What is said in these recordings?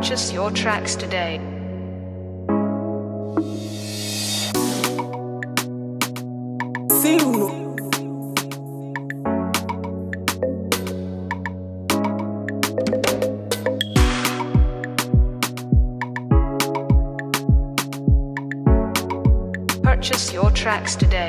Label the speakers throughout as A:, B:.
A: Purchase your tracks today.
B: Sim.
A: Purchase your tracks today.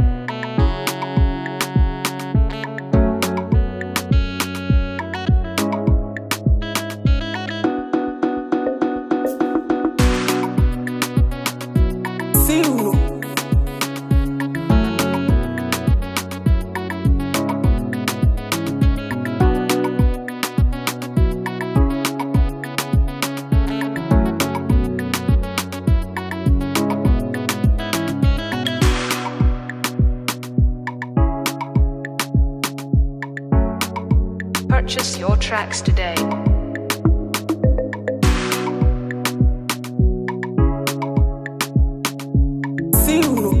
A: Purchase your tracks today.
B: Sim,